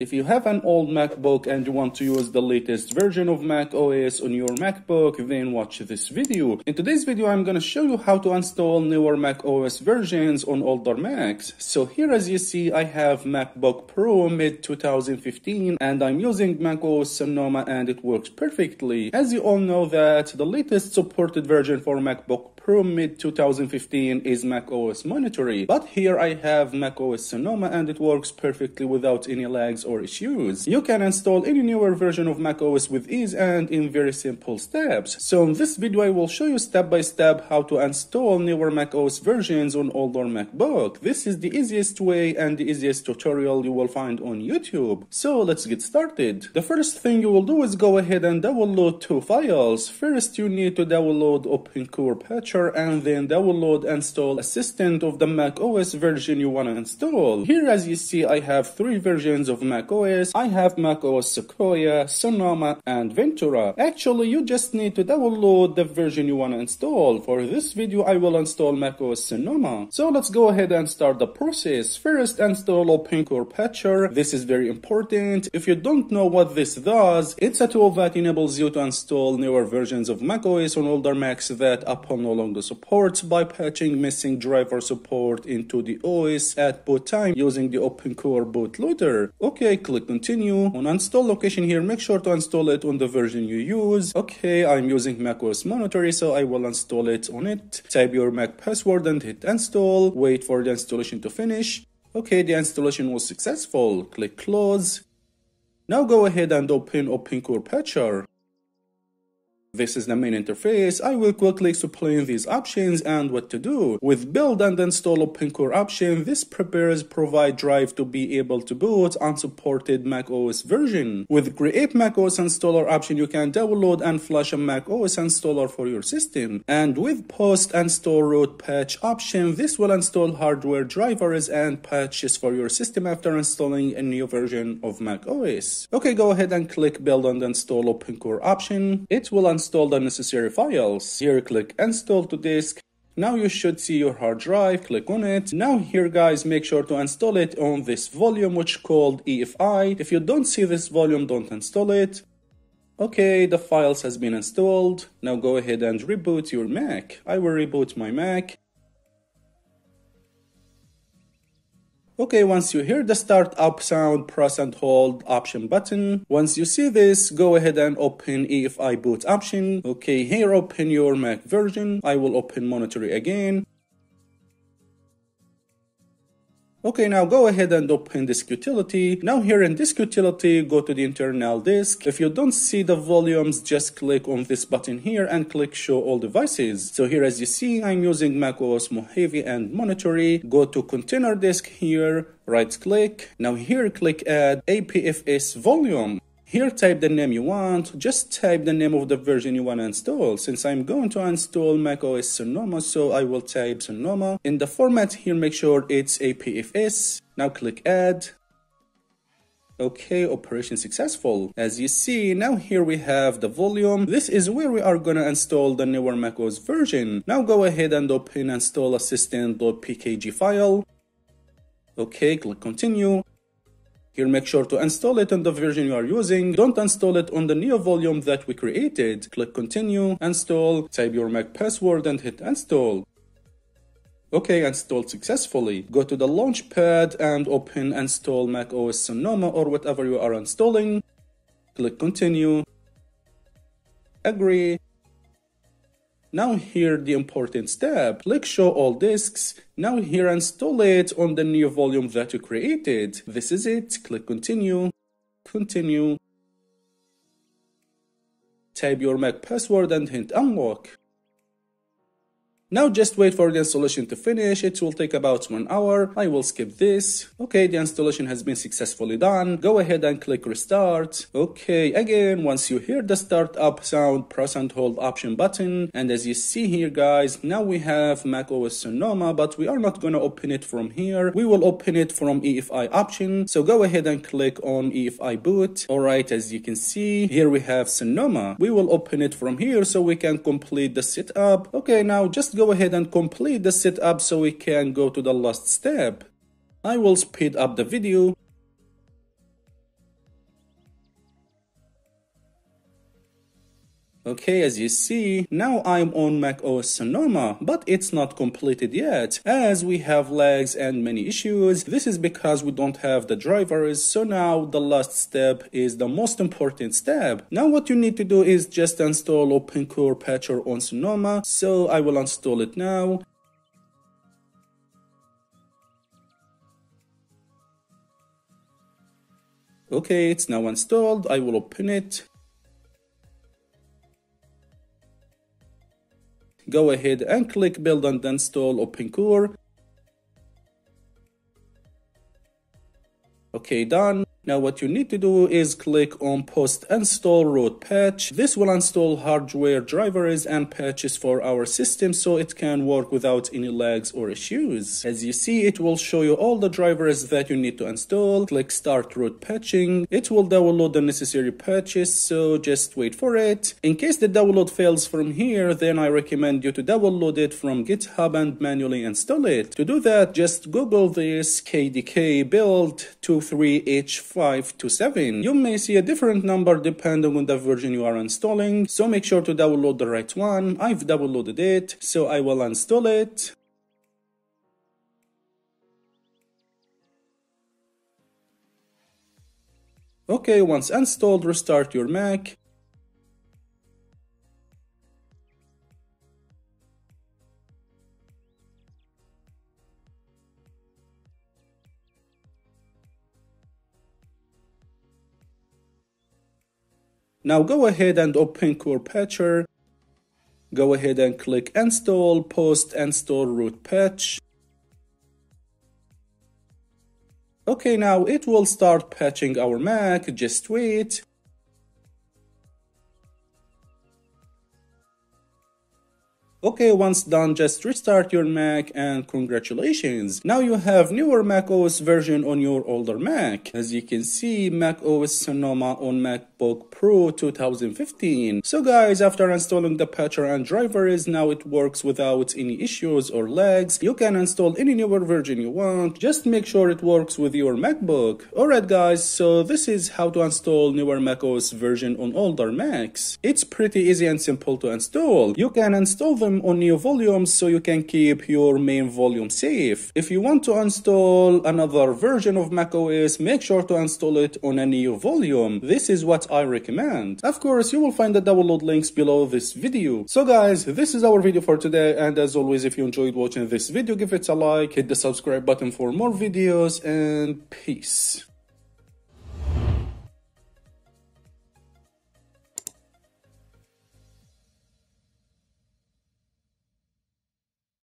If you have an old MacBook and you want to use the latest version of Mac OS on your MacBook, then watch this video. In today's video, I'm gonna show you how to install newer Mac OS versions on older Macs. So here as you see, I have MacBook Pro mid 2015 and I'm using Mac OS Sonoma and it works perfectly. As you all know that the latest supported version for MacBook Pro mid 2015 is Mac OS Monterey, but here I have Mac OS Sonoma and it works perfectly without any lags or issues. You can install any newer version of macOS with ease and in very simple steps. So in this video I will show you step by step how to install newer macOS versions on older MacBook. This is the easiest way and the easiest tutorial you will find on YouTube. So let's get started. The first thing you will do is go ahead and download two files. First you need to download OpenCore Patcher and then download and install Assistant of the Mac OS version you want to install. Here as you see I have three versions of Mac OS. I have Mac OS Sequoia, Sonoma, and Ventura. Actually, you just need to download the version you want to install. For this video, I will install Mac OS Sonoma. So let's go ahead and start the process. First, install OpenCore Patcher. This is very important. If you don't know what this does, it's a tool that enables you to install newer versions of macOS on older Macs that Apple longer supports by patching missing driver support into the OS at boot time using the OpenCore bootloader. Okay, Okay, click continue. On install location here, make sure to install it on the version you use. Okay, I'm using macOS Monterey, so I will install it on it. Type your Mac password and hit install. Wait for the installation to finish. Okay, the installation was successful. Click close. Now go ahead and open OpenCore Patcher. This is the main interface. I will quickly explain these options and what to do. With build and install OpenCore option, this prepares provide drive to be able to boot unsupported macOS version. With create macOS installer option, you can download and flash a macOS installer for your system. And with post and install root patch option, this will install hardware drivers and patches for your system after installing a new version of macOS. Okay, go ahead and click build and install OpenCore option. It will install the necessary files. Here click install to disk. Now you should see your hard drive, click on it. Now here guys, make sure to install it on this volume which called EFI. If you don't see this volume, don't install it. Okay, the files has been installed. Now go ahead and reboot your Mac. I will reboot my Mac. Okay, once you hear the start up sound, press and hold option button. Once you see this, go ahead and open EFI boot option. Okay, here open your Mac version. I will open Monterey again. Okay, now go ahead and open disk utility. Now here in disk utility, go to the internal disk. If you don't see the volumes, just click on this button here and click show all devices. So here as you see, I'm using macOS Mojave and Monterey. Go to container disk here, right click. Now here click add APFS volume. Here type the name you want, just type the name of the version you want to install. Since I'm going to install macOS Sonoma, so I will type Sonoma. In the format here, make sure it's APFS. Now click add. Okay, operation successful. As you see, now here we have the volume. This is where we are gonna install the newer macOS version. Now go ahead and open install assistant.pkg file. Okay, click continue. Here make sure to install it on the version you are using. Don't install it on the new volume that we created. Click continue, install, type your Mac password and hit install. Okay, installed successfully. Go to the launchpad and open install Mac OS Sonoma or whatever you are installing. Click continue. Agree. Now here the important step, click show all disks. Now here install it on the new volume that you created. This is it, click continue, continue. Type your Mac password and hit unlock. Now just wait for the installation to finish, it will take about one hour. I will skip this. Okay, the installation has been successfully done. Go ahead and click restart. Okay, again, once you hear the startup sound, press and hold option button. And as you see here guys, now we have macOS Sonoma, but we are not gonna open it from here. We will open it from EFI option. So go ahead and click on EFI boot. Alright, as you can see, here we have Sonoma. We will open it from here so we can complete the setup. Okay, now just go ahead and complete the setup so we can go to the last step. I will speed up the video Okay, as you see, now I'm on Mac OS Sonoma, but it's not completed yet, as we have lags and many issues. This is because we don't have the drivers, so now the last step is the most important step. Now what you need to do is just install OpenCore Patcher on Sonoma, so I will install it now. Okay, it's now installed. I will open it. Go ahead and click build and install OpenCore. Okay, done. Now what you need to do is click on post install root patch. This will install hardware drivers and patches for our system so it can work without any lags or issues. As you see, it will show you all the drivers that you need to install. Click start root patching. It will download the necessary patches, so just wait for it. In case the download fails from here, then I recommend you to download it from GitHub and manually install it. To do that, just Google this KDK build 23H 5 to 7. You may see a different number depending on the version you are installing, so make sure to download the right one. I've downloaded it, so I will install it. Okay, once installed, restart your Mac. Now go ahead and open Core Patcher. Go ahead and click install, post install root patch. Okay, now it will start patching our Mac, just wait. Okay, once done, just restart your Mac and congratulations. Now you have newer Mac OS version on your older Mac. As you can see, Mac OS Sonoma on MacBook Pro 2015. So guys, after installing the patcher and drivers, now it works without any issues or lags. You can install any newer version you want. Just make sure it works with your MacBook. Alright guys, so this is how to install newer macOS version on older Macs. It's pretty easy and simple to install. You can install them on new volumes so you can keep your main volume safe. If you want to install another version of macOS, make sure to install it on a new volume. This is I recommend. Of course, you will find the download links below this video. So guys, this is our video for today and as always, if you enjoyed watching this video, give it a like, hit the subscribe button for more videos and peace.